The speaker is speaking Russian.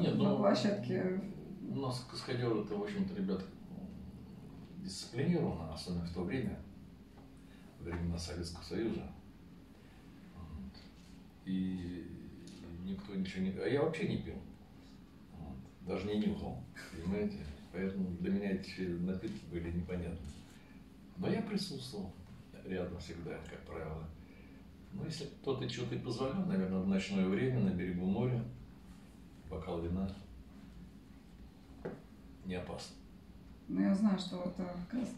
Нет, на ну, площадке. У нас каскадеры это, в общем-то, ребята дисциплинированы, особенно в то время, времена Советского Союза. И никто ничего не... А я вообще не пил. Вот. Даже не нюхал, понимаете? Поэтому для меня эти напитки были непонятны. Но я присутствовал рядом всегда, как правило. Ну, если кто-то что-то и позволял, наверное, в ночное время на берегу не опасно. Ну, я знаю, что вот э, как раз